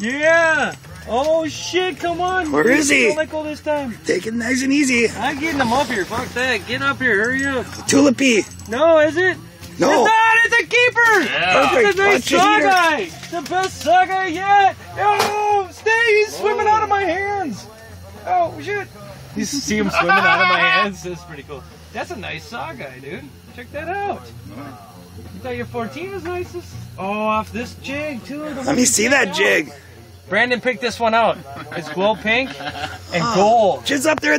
Yeah. Oh shit! Come on. Where is he? Don't let go this time. Take it nice and easy. I'm getting him up here. Fuck that. Get up here. Hurry up. Tullibee. No, is it? No. It's not. It's a keeper. Yeah. Perfect. It's a nice Bunch of sauger. The best sauger yet. Oh, stay. He's swimming out of my hands. Oh shit. You see him swimming out of my hands. That's pretty cool. That's a nice sauger, dude. Check that out. You thought your 14 was nicest? Oh, off this jig too. the Let me see picked that out. jig. Brandon picked this one out. It's glow pink and oh, gold. Just up there